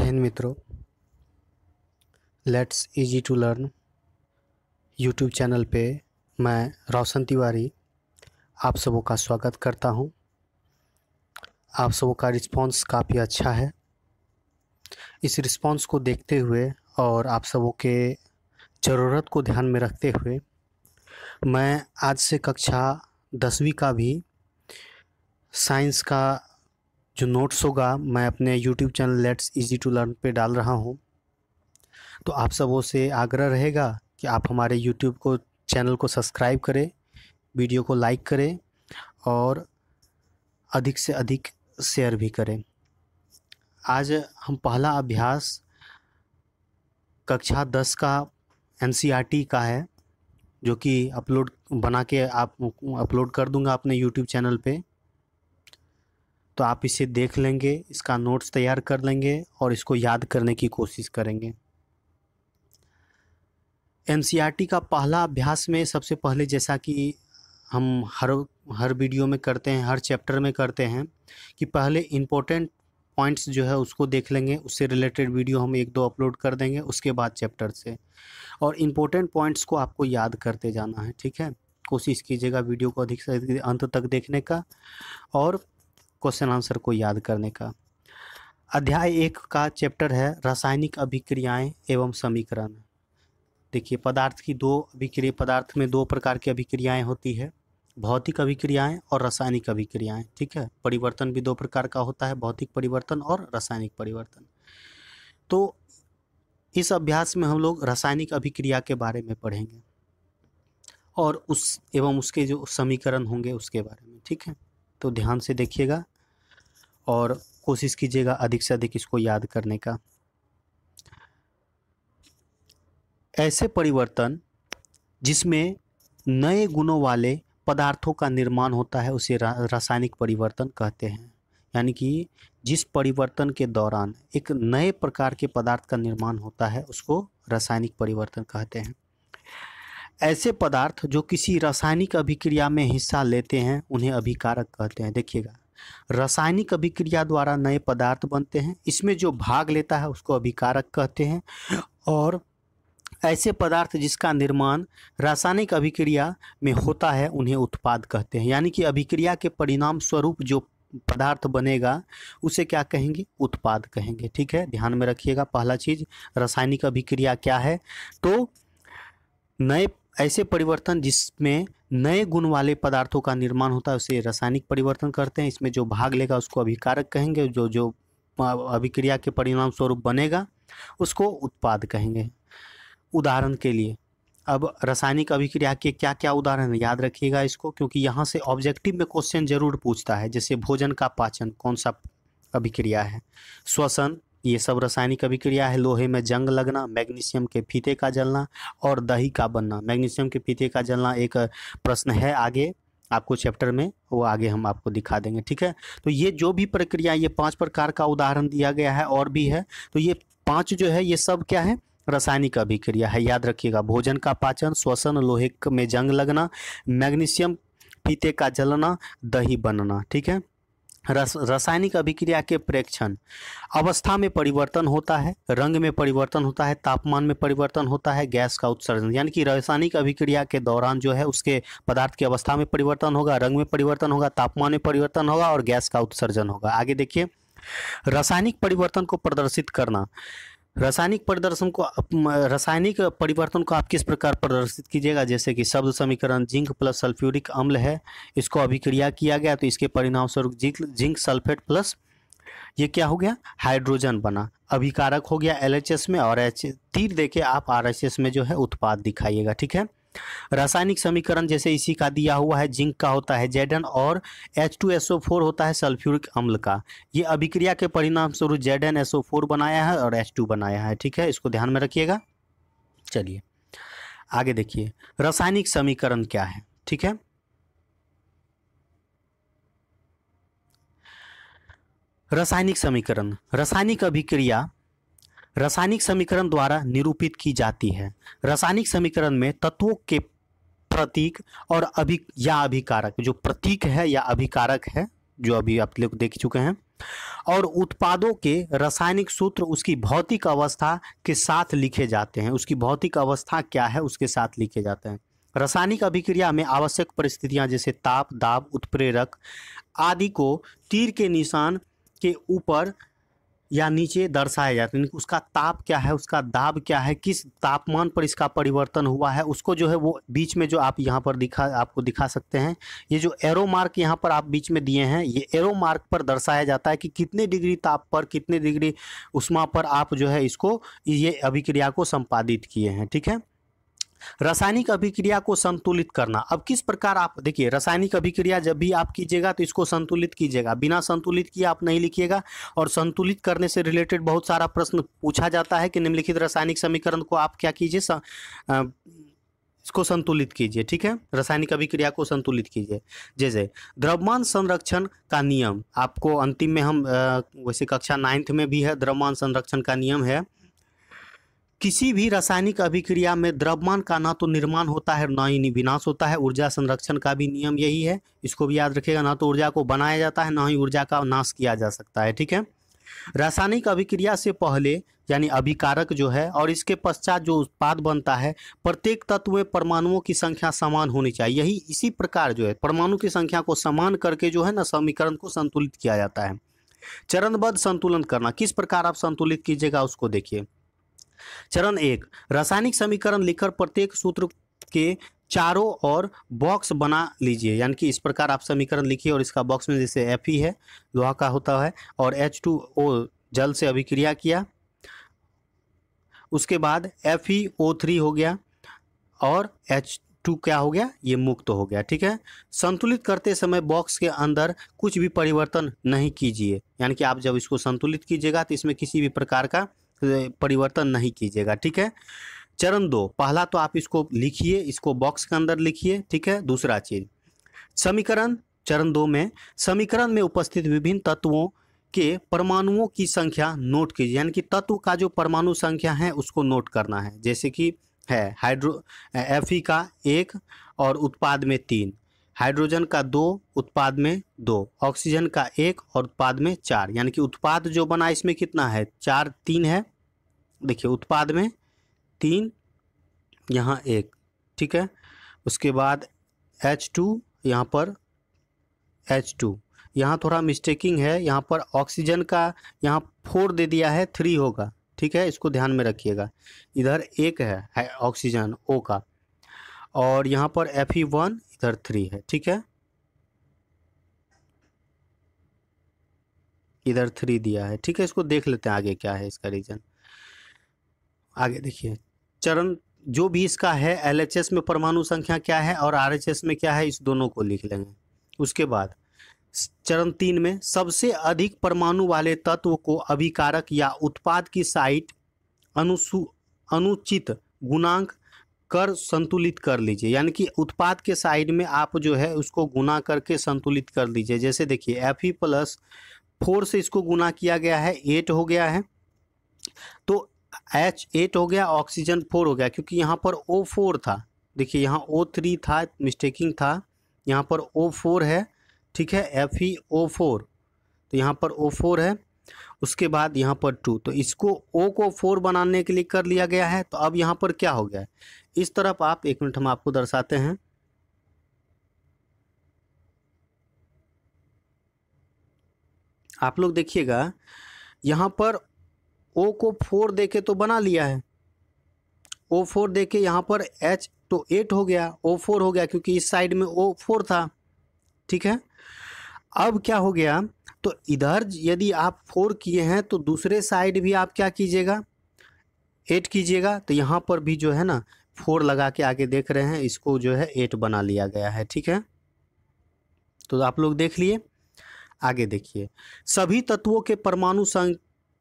हिंद मित्रों let's easy to learn YouTube channel पे मैं रोशन तिवारी आप सबों का स्वागत करता हूँ। आप सबों का रिस्पांस काफ़ी अच्छा है। इस रिस्पांस को देखते हुए और आप सबों के ज़रूरत को ध्यान में रखते हुए मैं आज से कक्षा दसवीं का भी साइंस का जो नोट्स होगा, मैं अपने YouTube channel let's easy to learn पे डाल रहा हूँ। तो आप सबों से आग्रह रहेगा कि आप हमारे यूट्यूब को चैनल को सब्सक्राइब करें वीडियो को लाइक करें और अधिक से अधिक शेयर भी करें। आज हम पहला अभ्यास कक्षा दस का एन का है, जो कि अपलोड बना के आप अपलोड कर दूँगा अपने यूट्यूब चैनल पे। तो आप इसे देख लेंगे, इसका नोट्स तैयार कर लेंगे और इसको याद करने की कोशिश करेंगे। एन का पहला अभ्यास में सबसे पहले जैसा कि हम हर हर वीडियो में करते हैं, हर चैप्टर में करते हैं कि पहले इम्पोर्टेंट पॉइंट्स जो है उसको देख लेंगे, उससे रिलेटेड वीडियो हम एक दो अपलोड कर देंगे, उसके बाद चैप्टर से। और इम्पोर्टेंट पॉइंट्स को आपको याद करते जाना है, ठीक है? कोशिश कीजिएगा वीडियो को अधिक से अधिक अंत तक देखने का। और क्वेश्चन आंसर को याद करने का। अध्याय एक का चैप्टर है, रासायनिक अभिक्रियाएँ एवं समीकरण। देखिए, पदार्थ की दो अभिक्रिया, पदार्थ में दो प्रकार की अभिक्रियाएँ होती है, भौतिक अभिक्रियाएँ और रासायनिक अभिक्रियाएँ, ठीक है? परिवर्तन भी दो प्रकार का होता है, भौतिक परिवर्तन और रासायनिक परिवर्तन। तो इस अभ्यास में हम लोग रासायनिक अभिक्रिया के बारे में पढ़ेंगे और उस एवं उसके जो समीकरण होंगे उसके बारे में, ठीक है? तो ध्यान से देखिएगा। और कोशिश कीजिएगा अधिक से अधिक इसको याद करने का। ऐसे परिवर्तन जिसमें नए गुणों वाले पदार्थों का निर्माण होता है, उसे रासायनिक परिवर्तन कहते हैं। यानी कि जिस परिवर्तन के दौरान एक नए प्रकार के पदार्थ का निर्माण होता है, उसको रासायनिक परिवर्तन कहते हैं। ऐसे पदार्थ जो किसी रासायनिक अभिक्रिया में हिस्सा लेते हैं, उन्हें अभिकारक कहते हैं। देखिएगा। रासायनिक अभिक्रिया द्वारा नए पदार्थ बनते हैं। इसमें जो भाग लेता है, उसको अभिकारक कहते हैं। और ऐसे पदार्थ जिसका निर्माण रासायनिक अभिक्रिया में होता है, उन्हें उत्पाद कहते हैं। यानी कि अभिक्रिया के परिणाम स्वरूप जो पदार्थ बनेगा, उसे क्या कहेंगे? उत्पाद कहेंगे। ठीक है? ध्यान में रखिएगा। पहला चीज़, रासायनिक अभिक्रिया क्या है? तो नए ऐसे परिवर्तन जिसमें नए गुण वाले पदार्थों का निर्माण होता है, उसे रासायनिक परिवर्तन करते हैं। इसमें जो भाग लेगा, उसको अभिकारक कहेंगे, जो जो अभिक्रिया के परिणाम स्वरूप बनेगा, उसको उत्पाद कहेंगे। उदाहरण के लिए, अब रासायनिक अभिक्रिया के क्या क्या उदाहरण है? याद रखिएगा इसको, क्योंकि यहाँ से ऑब्जेक्टिव में क्वेश्चन ज़रूर पूछता है, जैसे भोजन का पाचन, कौन सा अभिक्रिया है? श्वसन ये सब रासायनिक अभिक्रिया है, लोहे में जंग लगना, मैग्नीशियम के फीते का जलना और दही का बनना। मैग्नीशियम के फीते का जलना एक प्रश्न है आगे, आपको चैप्टर में, वो आगे हम आपको दिखा देंगे, ठीक है? तो ये जो भी प्रक्रिया, ये पाँच प्रकार का उदाहरण दिया गया है और भी है तो ये पाँच जो है, ये सब क्या है? रासायनिक अभिक्रिया है। याद रखिएगा, भोजन का पाचन, श्वसन, लोहे में जंग लगना, मैग्नीशियम फीते का जलना, दही बनना, ठीक है? रस, रासायनिक अभिक्रिया के प्रेक्षण। अवस्था में परिवर्तन होता है, रंग में परिवर्तन होता है, तापमान में परिवर्तन होता है, गैस का उत्सर्जन। यानी कि रासायनिक अभिक्रिया के दौरान जो है उसके पदार्थ की अवस्था में परिवर्तन होगा, रंग में परिवर्तन होगा, तापमान में परिवर्तन होगा और गैस का उत्सर्जन होगा। आगे देखिए, रासायनिक परिवर्तन को प्रदर्शित करना। रासायनिक प्रदर्शन को रासायनिक परिवर्तन को आप किस प्रकार प्रदर्शित कीजिएगा? जैसे कि शब्द समीकरण, जिंक प्लस सल्फ्यूरिक अम्ल है, इसको अभिक्रिया किया गया तो इसके परिणाम स्वरूप जिंक जिंक सल्फेट प्लस ये क्या हो गया? हाइड्रोजन बना। अभिकारक हो गया एलएचएस में, और एच तीर देखे आप आरएचएस में जो है उत्पाद दिखाइएगा, ठीक है? रासायनिक समीकरण जैसे इसी का दिया हुआ है, जिंक का होता है जेडन और H2SO4 होता है सल्फ्यूरिक अम्ल का। ये अभिक्रिया के परिणाम स्वरूप जेडन SO4 बनाया है और H2 बनाया है, ठीक है? इसको ध्यान में रखिएगा। चलिए, आगे देखिए। रासायनिक समीकरण क्या है, ठीक है? रासायनिक समीकरण। रासायनिक अभिक्रिया रासायनिक समीकरण द्वारा निरूपित की जाती है। रासायनिक समीकरण में तत्वों के प्रतीक और अभि, या अभिकारक, जो प्रतीक है या अभिकारक है, जो अभी आप लोग देख चुके हैं, और उत्पादों के रासायनिक सूत्र उसकी भौतिक अवस्था के साथ लिखे जाते हैं। उसकी भौतिक अवस्था क्या है, उसके साथ लिखे जाते हैं। रासायनिक अभिक्रिया में आवश्यक परिस्थितियाँ जैसे ताप, दाब, उत्प्रेरक आदि को तीर के निशान के ऊपर या नीचे दर्शाया जाता है उसका ताप क्या है, उसका दाब क्या है, किस तापमान पर इसका परिवर्तन हुआ है, उसको जो है वो बीच में जो आप यहाँ पर दिखा, आपको दिखा सकते हैं। ये जो एरो मार्क यहाँ पर आप बीच में दिए हैं, ये एरो मार्क पर दर्शाया जाता है कि कितने डिग्री ताप पर, कितने डिग्री उष्मा पर आप जो है इसको, ये अभिक्रिया को संपादित किए हैं, ठीक है? रासायनिक अभिक्रिया को संतुलित करना। अब किस प्रकार आप, देखिए, रासायनिक अभिक्रिया जब भी आप कीजिएगा तो इसको संतुलित कीजिएगा। बिना संतुलित किए आप नहीं लिखिएगा और संतुलित करने से रिलेटेड बहुत सारा प्रश्न पूछा जाता है कि निम्नलिखित रासायनिक समीकरण को आप क्या कीजिए? इसको संतुलित कीजिए, ठीक है? रासायनिक अभिक्रिया को संतुलित कीजिए। जैसे, द्रव्यमान संरक्षण का नियम, आपको अंतिम में हम वैसे कक्षा नाइन्थ में भी है, द्रव्यमान संरक्षण का नियम है। किसी भी रासायनिक अभिक्रिया में द्रव्यमान का ना तो निर्माण होता है, ना ही विनाश होता है। ऊर्जा संरक्षण का भी नियम यही है। इसको भी याद रखिएगा, ना तो ऊर्जा को बनाया जाता है, ना ही ऊर्जा का नाश किया जा सकता है, ठीक है? रासायनिक अभिक्रिया से पहले, यानी अभिकारक जो है, और इसके पश्चात जो उत्पाद बनता है, प्रत्येक तत्व में परमाणुओं की संख्या समान होनी चाहिए। यही इसी प्रकार जो है, परमाणु की संख्या को समान करके जो है ना, समीकरण को संतुलित किया जाता है। चरणबद्ध संतुलन करना, किस प्रकार आप संतुलित कीजिएगा उसको देखिए। चरण एक, रासायनिक समीकरण लिखकर प्रत्येक सूत्र के चारों ओर बॉक्स बना लीजिए। यानी कि इस प्रकार आप समीकरण लिखिए और इसका बॉक्स में जैसे एफ़ ई है, लोहा का होता है और एच टू ओ जल से अभिक्रिया किया। उसके बाद एफ़ ई ओ थ्री हो गया और एच टू क्या हो गया? ये मुक्त हो गया, ठीक है? संतुलित करते समय बॉक्स के अंदर कुछ भी परिवर्तन नहीं कीजिए। यानी कि आप जब इसको संतुलित कीजिएगा तो इसमें किसी भी प्रकार का परिवर्तन नहीं कीजिएगा, ठीक है? चरण दो, पहला तो आप इसको लिखिए, इसको बॉक्स के अंदर लिखिए, ठीक है? दूसरा चीज़, समीकरण, चरण दो में, समीकरण में उपस्थित विभिन्न तत्वों के परमाणुओं की संख्या नोट कीजिए, यानी कि तत्व का जो परमाणु संख्या है, उसको नोट करना है। जैसे कि है हाइड्रो एफ़ का एक और उत्पाद में तीन हाइड्रोजन का दो, उत्पाद में दो ऑक्सीजन का एक और उत्पाद में चार, यानी कि उत्पाद जो बना इसमें कितना है? चार, तीन है। देखिए, उत्पाद में तीन, यहाँ एक, ठीक है? उसके बाद एच टू यहाँ पर एच टू यहाँ थोड़ा मिस्टेकिंग है, यहाँ पर ऑक्सीजन का यहाँ फोर दे दिया है थ्री होगा, ठीक है? इसको ध्यान में रखिएगा। इधर एक है ऑक्सीजन ओ का। और यहाँ पर एफ़ ई वन इधर थ्री है, ठीक है? इधर थ्री दिया है, ठीक है? इसको देख लेते हैं आगे क्या है इसका रीजन आगे देखिए। चरण जो भी इसका है, एलएचएस में परमाणु संख्या क्या है और आरएचएस में क्या है, इस दोनों को लिख लेंगे। उसके बाद चरण तीन में सबसे अधिक परमाणु वाले तत्व को अभिकारक या उत्पाद की साइट अनुसु, अनुचित गुणांक कर संतुलित कर लीजिए। यानी कि उत्पाद के साइड में आप जो है, उसको गुना करके संतुलित कर लीजिए जैसे देखिए एफ़ ई प्लस फोर से इसको गुना किया गया है एट हो गया है। तो एच एट हो गया ऑक्सीजन फोर हो गया, क्योंकि यहाँ पर ओ फोर था। देखिए, यहाँ ओ थ्री था मिस्टेकिंग था। यहाँ पर ओ फोर है, ठीक है एफ़ ई ओ फोर तो यहाँ पर ओ फोर है, उसके बाद यहाँ पर टू तो इसको ओ को फोर बनाने के लिए कर लिया गया है। तो अब यहाँ पर क्या हो गया है? इस तरफ़ आप, एक मिनट हम आपको दर्शाते हैं। आप लोग देखिएगा, यहाँ पर ओ को फोर देके तो बना लिया है। ओ फोर दे के यहाँ पर एच तो एट हो गया ओ फोर हो गया क्योंकि इस साइड में ओ फोर था, ठीक है? अब क्या हो गया? तो इधर यदि आप फोर किए हैं तो दूसरे साइड भी आप क्या कीजिएगा? एट कीजिएगा तो यहाँ पर भी जो है ना फोर लगा के आगे देख रहे हैं, इसको जो है एट बना लिया गया है, ठीक है? तो आप लोग देख लिए, आगे देखिए। सभी तत्वों के परमाणु संग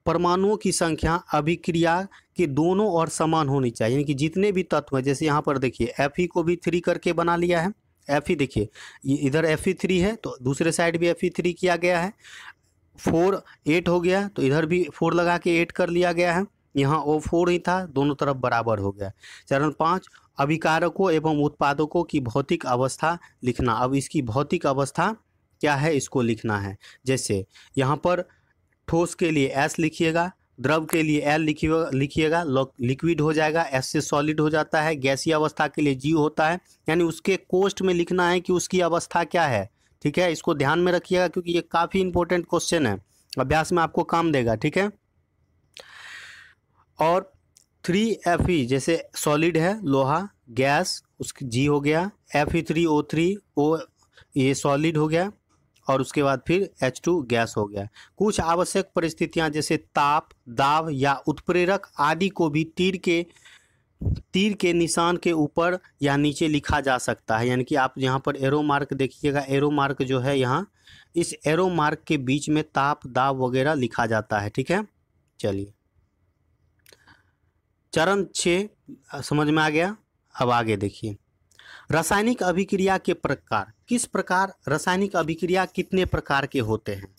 परमाणुओं की संख्या अभिक्रिया के दोनों ओर समान होनी चाहिए। यानी कि जितने भी तत्व हैं जैसे यहाँ पर देखिए एफ़ ई को भी थ्री करके बना लिया है। एफ़ ई देखिए इधर एफ़ थ्री है तो दूसरे साइड भी एफ़ थ्री किया गया है। फोर एट हो गया तो इधर भी फोर लगा के एट कर लिया गया है। यहाँ ओ फोर ही था, दोनों तरफ़ बराबर हो गया। चरण पाँच, अभिकारकों एवं उत्पादकों की भौतिक अवस्था लिखना। अब इसकी भौतिक अवस्था क्या है, इसको लिखना है। जैसे यहाँ पर ठोस के लिए एस लिखिएगा, द्रव के लिए एल लिखिएगा लिक्विड हो जाएगा एस से सॉलिड हो जाता है गैसीय अवस्था के लिए जी होता है, यानी उसके कोस्ट में लिखना है कि उसकी अवस्था क्या है, ठीक है? इसको ध्यान में रखिएगा क्योंकि ये काफ़ी इंपॉर्टेंट क्वेश्चन है। अभ्यास में आपको काम देगा, ठीक है? और थ्री एफ़ ई जैसे सॉलिड है, लोहा गैस उसकी जी हो गया F E three O three O ये सॉलिड हो गया और उसके बाद फिर एच टू गैस हो गया। कुछ आवश्यक परिस्थितियाँ जैसे ताप, दाब या उत्प्रेरक आदि को भी तीर के तीर के निशान के ऊपर या नीचे लिखा जा सकता है। यानी कि आप यहाँ पर एरो मार्क देखिएगा। एरो मार्क जो है यहाँ, इस एरो मार्क के बीच में ताप, दाब वगैरह लिखा जाता है। ठीक है? चलिए। चरण छ समझ में आ गया? अब आगे देखिए। रासायनिक अभिक्रिया के प्रकार। किस प्रकार रासायनिक अभिक्रिया कितने प्रकार के होते हैं?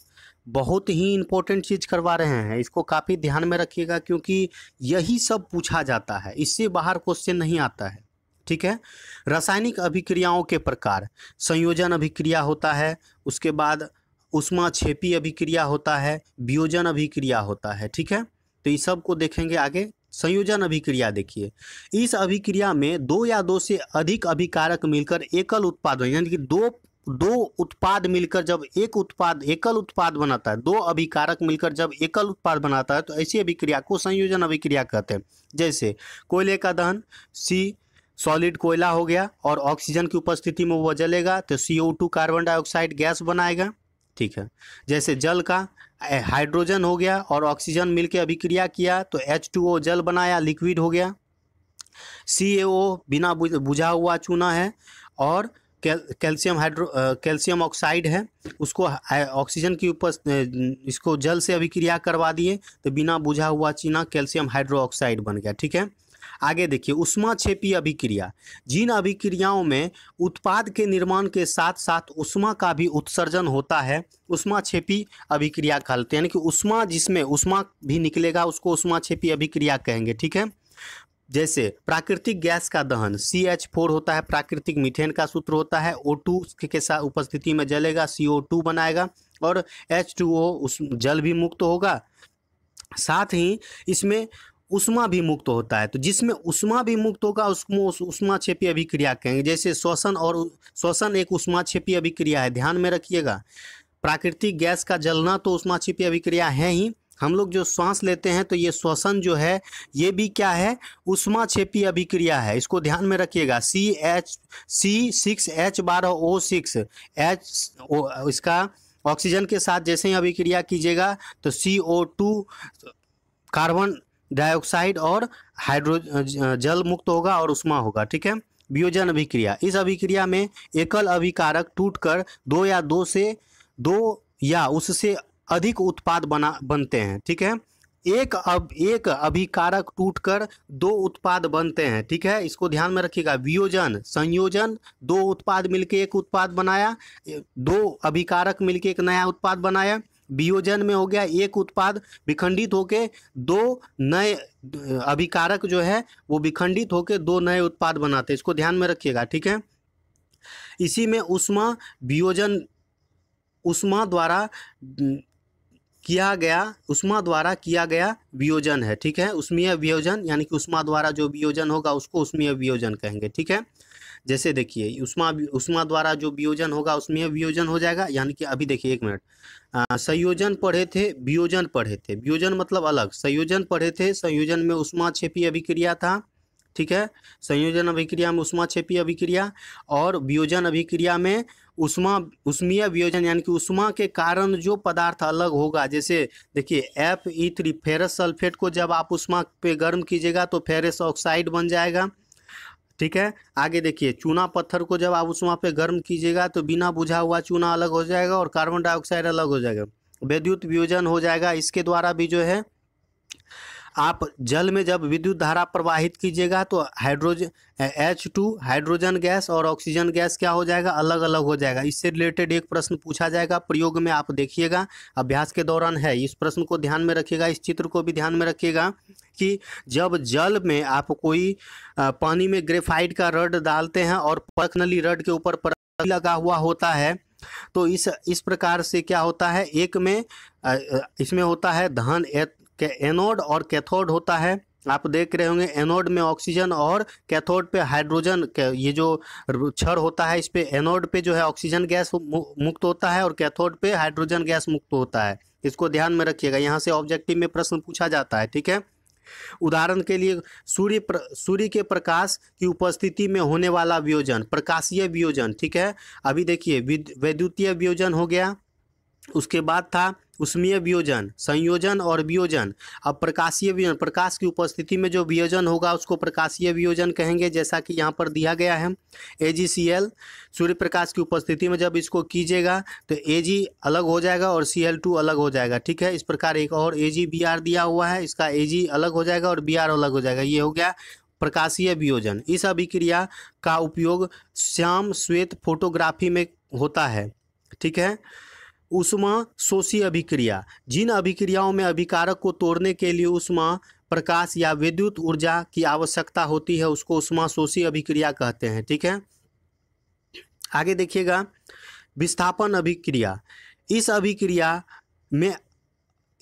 बहुत ही इंपॉर्टेंट चीज़ करवा रहे हैं। इसको काफ़ी ध्यान में रखिएगा क्योंकि यही सब पूछा जाता है। इससे बाहर क्वेश्चन नहीं आता है। ठीक है? रासायनिक अभिक्रियाओं के प्रकार। संयोजन अभिक्रिया होता है, उसके बाद उष्मा छेपी अभिक्रिया होता है वियोजन अभिक्रिया होता है। ठीक है? तो इस सबको देखेंगे आगे। संयोजन अभिक्रिया देखिए। इस अभिक्रिया में दो या दो से अधिक अभिकारक मिलकर एकल उत्पाद यानी कि दो दो उत्पाद मिलकर जब एक उत्पाद, एकल उत्पाद बनाता है, दो अभिकारक मिलकर जब एकल उत्पाद बनाता है तो ऐसी अभिक्रिया को संयोजन अभिक्रिया कहते हैं। जैसे कोयले का दहन, सी सॉलिड कोयला हो गया और ऑक्सीजन की उपस्थिति में वह जलेगा तो सी कार्बन डाइऑक्साइड गैस बनाएगा। ठीक है। जैसे जल का हाइड्रोजन हो गया और ऑक्सीजन मिलकर अभिक्रिया किया तो एच टू ओ जल बनाया, लिक्विड हो गया। सी ए ओ बिना बुझा हुआ चूना है और कैल्शियम हाइड्रो कैल्शियम ऑक्साइड है, उसको ऑक्सीजन की ऊपर इसको जल से अभिक्रिया करवा दिए तो बिना बुझा हुआ चीना कैल्शियम हाइड्रो ऑक्साइड बन गया, ठीक है। आगे देखिए, उष्मा छेपी अभिक्रिया। जिन अभिक्रियाओं में उत्पाद के निर्माण के साथ साथ उष्मा का भी उत्सर्जन होता है, उष्मा छेपी अभिक्रिया कहते हैं। यानी कि उष्मा जिसमें उष्मा भी निकलेगा, उसको उष्मा छेपी अभिक्रिया कहेंगे, ठीक है? जैसे प्राकृतिक गैस का दहन सी एच फोर होता है, प्राकृतिक मीथेन का सूत्र होता है ओ टू के साथ उपस्थिति में जलेगा सी ओ टू बनाएगा और एच टू ओ उस जल भी मुक्त होगा। साथ ही इसमें उष्मा भी मुक्त होता है। तो जिसमें उष्मा भी मुक्त होगा उसको उष्मा छेपी अभिक्रिया कहेंगे। जैसे श्वसन और श्वसन एक उष्मा छेपी अभिक्रिया है। ध्यान में रखिएगा, प्राकृतिक गैस का जलना तो उष्मा छेपी अभिक्रिया है ही। हम लोग जो श्वास लेते हैं तो ये श्वसन जो है, ये भी क्या है? उष्मा छेपी अभिक्रिया है। इसको ध्यान में रखिएगा। C H C six H बारह ओ सिक्स एच ओ इसका ऑक्सीजन के साथ जैसे ही अभिक्रिया कीजिएगा तो C O two carbon dioxide और हाइड्रो जल मुक्त होगा और उष्मा होगा, ठीक है? वियोजन अभिक्रिया। इस अभिक्रिया में एकल अभिकारक टूटकर दो या दो से, दो या उससे अधिक उत्पाद बना, बनते हैं, ठीक है? एक अब, एक अभिकारक टूटकर दो उत्पाद बनते हैं, ठीक है? इसको ध्यान में रखिएगा। वियोजन, संयोजन, दो उत्पाद मिलके एक उत्पाद बनाया दो अभिकारक मिलके एक नया उत्पाद बनाया वियोजन में हो गया, एक उत्पाद विखंडित होके दो नए, अभिकारक जो है, वो विखंडित होके दो नए उत्पाद बनाते हैं। इसको ध्यान में रखिएगा, ठीक है? इसी में उष्मा वियोजन, उष्मा द्वारा किया गया, उष्मा द्वारा किया गया वियोजन है, ठीक है? उष्मीय वियोजन, यानी कि उष्मा द्वारा जो वियोजन होगा, उसको उष्मीय वियोजन कहेंगे, ठीक है? जैसे देखिए, उष्मा उष्मा द्वारा जो वियोजन होगा उसमें वियोजन हो जाएगा, यानी कि अभी देखिए एक मिनट। संयोजन पढ़े थे, वियोजन पढ़े थे। वियोजन मतलब अलग, संयोजन पढ़े थे, संयोजन में उष्मा छेपी अभिक्रिया था, ठीक है? संयोजन अभिक्रिया में उष्मा छेपी अभिक्रिया, और वियोजन अभिक्रिया में उष्मा, उष्मीय वियोजन यानी कि उष्मा के कारण जो पदार्थ अलग होगा, जैसे देखिए F E three ferrous sulphate को जब आप उष्मा पे गर्म कीजिएगा तो फेरस ऑक्साइड बन जाएगा। ठीक है? आगे देखिए, चूना पत्थर को जब आप उष्मा पे गर्म कीजिएगा तो बिना बुझा हुआ चूना अलग हो जाएगा और कार्बन डाइऑक्साइड अलग हो जाएगा। विद्युत वियोजन हो जाएगा। इसके द्वारा भी जो है आप जल में जब विद्युत धारा प्रवाहित कीजिएगा तो hydrogen H two hydrogen gas और ऑक्सीजन गैस क्या हो जाएगा? अलग अलग हो जाएगा। इससे रिलेटेड एक प्रश्न पूछा जाएगा। प्रयोग में आप देखिएगा। अभ्यास के दौरान है। इस प्रश्न को ध्यान में रखिएगा। इस चित्र को भी ध्यान में रखिएगा कि जब जल में आप कोई पानी में ग्रेफाइट का रड डालते हैं और पखनली रड के ऊपर लगा हुआ होता है तो इस इस प्रकार से क्या होता है? एक में इसमें होता है धन एनोड और कैथोड होता है। आप देख रहे होंगे एनोड में ऑक्सीजन और कैथोड पे हाइड्रोजन ये जो क्षर होता है, इस पे एनोड पे जो है ऑक्सीजन गैस मुक्त होता है और कैथोड पे हाइड्रोजन गैस मुक्त होता है। इसको ध्यान में रखिएगा। यहाँ से ऑब्जेक्टिव में प्रश्न पूछा जाता है, ठीक है? उदाहरण के लिए सूर्य सूर्य के प्रकाश की उपस्थिति में होने वाला वियोजन, प्रकाशीय वियोजन, ठीक है? अभी देखिए वैद्युतीय वियोजन हो गया उसके बाद था उष्मीय वियोजन, संयोजन और वियोजन। अब प्रकाशीय वियोजन, प्रकाश की उपस्थिति में जो वियोजन होगा, उसको प्रकाशीय वियोजन कहेंगे, जैसा कि यहाँ पर दिया गया है। ए जी सी एल सूर्य प्रकाश की उपस्थिति में जब इसको कीजिएगा तो ए जी अलग हो जाएगा और सी एल टू अलग हो जाएगा, ठीक है? इस प्रकार एक और ए जी बी आर दिया हुआ है, इसका ए जी अलग हो जाएगा और बी आर अलग हो जाएगा। ये हो गया प्रकाशीय वियोजन। इस अभिक्रिया का उपयोग श्याम श्वेत फोटोग्राफी में होता है, ठीक है? उष्मा शोषी अभिक्रिया। जिन अभिक्रियाओं में अभिकारक को तोड़ने के लिए उष्मा प्रकाश या विद्युत ऊर्जा की आवश्यकता होती है, उसको उष्मा शोषी अभिक्रिया कहते हैं, ठीक है? आगे देखिएगा, विस्थापन अभिक्रिया। इस अभिक्रिया में,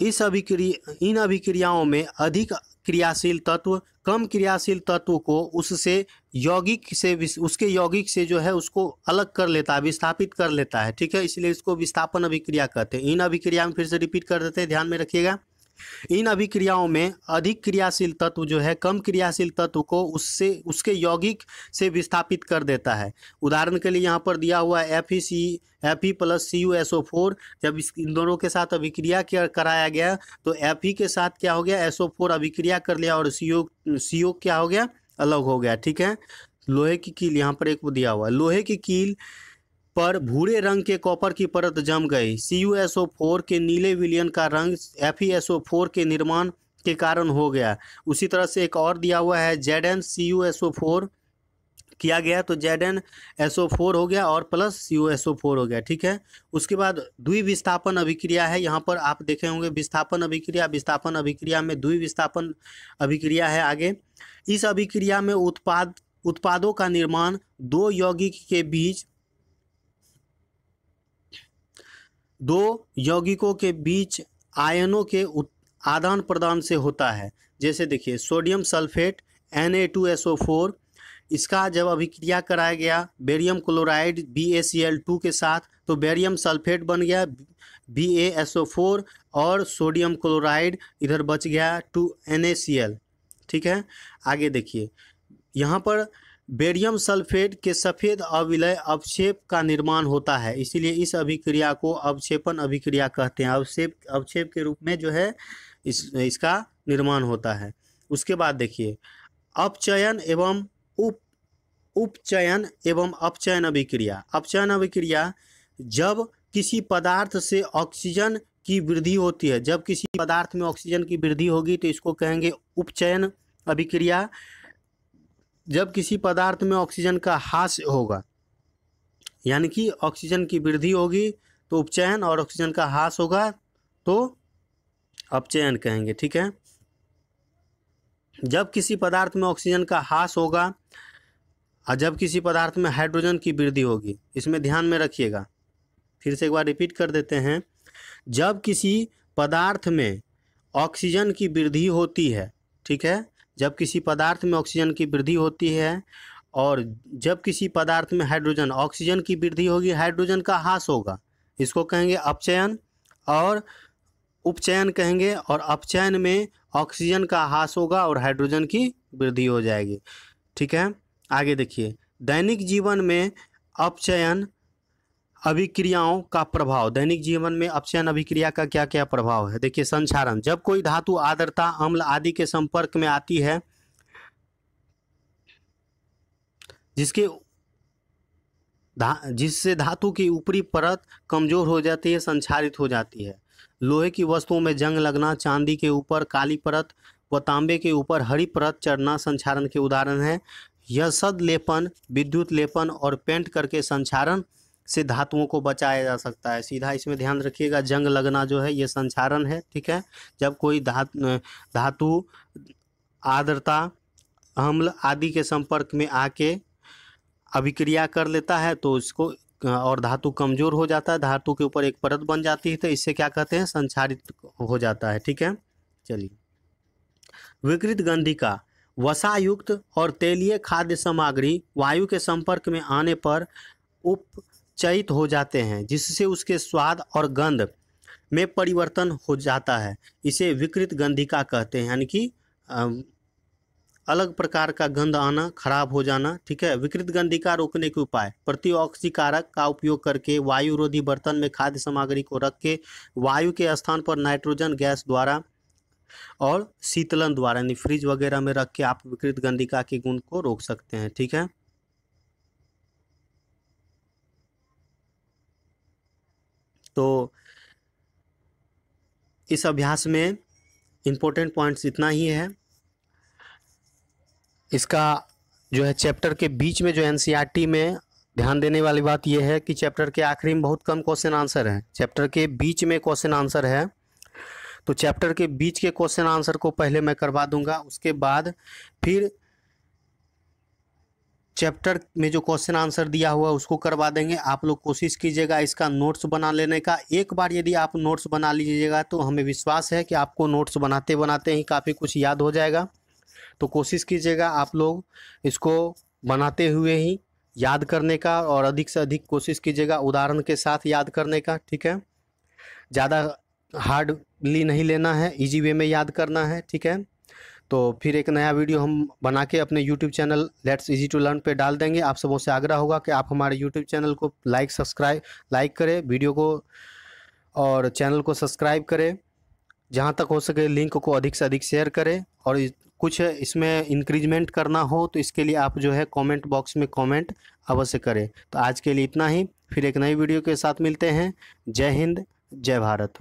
इस अभिक्रिया, इन अभिक्रियाओं में अधिक क्रियाशील तत्व कम क्रियाशील तत्व को उससे यौगिक से उसके यौगिक से जो है उसको अलग कर लेता है, विस्थापित कर लेता है, ठीक है? इसलिए इसको विस्थापन अभिक्रिया कहते हैं। इन अभिक्रिया में फिर से रिपीट कर देते हैं, ध्यान में रखिएगा। इन अभिक्रियाओं में अधिक क्रियाशील तत्व जो है, कम क्रियाशील तत्व को उससे, उसके यौगिक से विस्थापित कर देता है। उदाहरण के लिए यहाँ पर दिया हुआ F E C F E plus C U S O four जब इस, इन दोनों के साथ अभिक्रिया कराया गया तो एफ़ ई के साथ क्या हो गया? एस ओ फोर अभिक्रिया कर लिया और सी ओ सी ओ क्या हो गया? अलग हो गया, ठीक है? लोहे की कील, यहाँ पर एक दिया हुआ है। लोहे की कील पर भूरे रंग के कॉपर की परत जम गई। C U S O four के नीले विलियन का रंग F E S O four के निर्माण के कारण हो गया। उसी तरह से एक और दिया हुआ है Z N C U S O four किया गया तो Z N S O four हो गया और plus C U S O four हो गया, ठीक है? उसके बाद द्विविस्थापन अभिक्रिया है। यहाँ पर आप देखे होंगे विस्थापन अभिक्रिया। विस्थापन अभिक्रिया में द्विविस्थापन अभिक्रिया है आगे। इस अभिक्रिया में उत्पाद, उत्पादों का निर्माण दो यौगिक के बीच दो यौगिकों के बीच आयनों के आदान प्रदान से होता है। जैसे देखिए, sodium sulphate N A two S O four इसका जब अभिक्रिया कराया गया, barium chloride B A C L two के साथ तो बेरियम सल्फेट बन गया B A S O four और सोडियम क्लोराइड इधर बच गया टू एल ठीक है? आगे देखिए, यहाँ पर बेरियम सल्फेट के सफ़ेद अविलय अवक्षेप का निर्माण होता है। इसीलिए इस अभिक्रिया को अवक्षेपन अभिक्रिया कहते हैं। अवक्षेप अवक्षेप के रूप में जो है, इस, इसका निर्माण होता है। उसके बाद देखिए, अपचयन एवं उप, उपचयन एवं अपचयन अभिक्रिया। अपचयन अभिक्रिया जब किसी पदार्थ से ऑक्सीजन की वृद्धि होती है, जब किसी पदार्थ में ऑक्सीजन की वृद्धि होगी तो इसको कहेंगे उपचयन अभिक्रिया। जब किसी पदार्थ में ऑक्सीजन का हास होगा, यानी कि ऑक्सीजन की वृद्धि होगी तो उपचयन और ऑक्सीजन का हास होगा तो अपचयन कहेंगे, ठीक है? जब किसी पदार्थ में ऑक्सीजन का हास होगा, और जब किसी पदार्थ में हाइड्रोजन की वृद्धि होगी, इसमें ध्यान में रखिएगा। फिर से एक बार रिपीट कर देते हैं। जब किसी पदार्थ में ऑक्सीजन की वृद्धि होती है, ठीक है? जब किसी पदार्थ में ऑक्सीजन की वृद्धि होती है और जब किसी पदार्थ में हाइड्रोजन, ऑक्सीजन की वृद्धि होगी, हाइड्रोजन का हास होगा। इसको कहेंगे अपचयन और उपचयन कहेंगे और अपचयन में ऑक्सीजन का हास होगा और हाइड्रोजन की वृद्धि हो जाएगी। ठीक है? आगे देखिए। दैनिक जीवन में अपचयन अभिक्रियाओं का प्रभाव। दैनिक जीवन में अपचयन अभिक्रिया का क्या क्या प्रभाव है? देखिए संचारण जब कोई धातु आर्द्रता, अम्ल आदि के संपर्क में आती है, जिसके धा, जिससे धातु की ऊपरी परत कमज़ोर हो जाती है संचारित हो जाती है। लोहे की वस्तुओं में जंग लगना, चांदी के ऊपर काली परत व तांबे के ऊपर हरी परत चढ़ना संचारण के उदाहरण है। यह सद लेपन, विद्युत लेपन और पेंट करके संचारण से धातुओं को बचाया जा सकता है। सीधा इसमें ध्यान रखिएगा, जंग लगना जो है, ये संचारण है, ठीक है? जब कोई धातु धातु, आर्द्रता, अम्ल आदि के संपर्क में आके अभिक्रिया कर लेता है तो इसको, और धातु कमज़ोर हो जाता है, धातु के ऊपर एक परत बन जाती है तो इससे क्या कहते हैं? संचारित हो जाता है, ठीक है? चलिए। विकृत गंधिका, वसायुक्त और तेलीय खाद्य सामग्री वायु के संपर्क में आने पर उपचयित हो जाते हैं, जिससे उसके स्वाद और गंध में परिवर्तन हो जाता है। इसे विकृत गंधिका कहते हैं, यानी कि अलग प्रकार का गंध आना, खराब हो जाना, ठीक है? विकृत गंधिका रोकने के उपाय। प्रतिऑक्सीकारक का उपयोग करके वायुरोधी बर्तन में खाद्य सामग्री को रख के वायु के स्थान पर नाइट्रोजन गैस द्वारा और शीतलन द्वारा, यानी फ्रिज वगैरह में रख के आप विकृत गंधिका के गुण को रोक सकते हैं, ठीक है? तो इस अभ्यास में इम्पोर्टेंट पॉइंट्स इतना ही है। इसका जो है चैप्टर के बीच में जो एन e में ध्यान देने वाली बात यह है कि चैप्टर के आखिरी में बहुत कम क्वेश्चन आंसर है। चैप्टर के बीच में क्वेश्चन आंसर है। तो चैप्टर के बीच के क्वेश्चन आंसर को पहले मैं करवा दूँगा, उसके बाद फिर चैप्टर में जो क्वेश्चन आंसर दिया हुआ है, उसको करवा देंगे। आप लोग कोशिश कीजिएगा इसका नोट्स बना लेने का। एक बार यदि आप नोट्स बना लीजिएगा तो हमें विश्वास है कि आपको नोट्स बनाते बनाते ही काफ़ी कुछ याद हो जाएगा। तो कोशिश कीजिएगा आप लोग इसको बनाते हुए ही याद करने का और अधिक से अधिक कोशिश कीजिएगा उदाहरण के साथ याद करने का, ठीक है? ज़्यादा हार्डली नहीं लेना है, इजी वे में याद करना है, ठीक है? तो फिर एक नया वीडियो हम बना के अपने YouTube channel let's easy to learn पे डाल देंगे। आप सबों से आग्रह होगा कि आप हमारे यूट्यूब चैनल को लाइक सब्सक्राइब लाइक करें, वीडियो को और चैनल को सब्सक्राइब करें। जहाँ तक हो सके लिंक को अधिक से अधिक शेयर करें और कुछ इसमें इंक्रीजमेंट करना हो तो इसके लिए आप जो है कमेंट बॉक्स में कमेंट अवश्य करें। तो आज के लिए इतना ही, फिर एक नई वीडियो के साथ मिलते हैं। जय हिंद, जय भारत।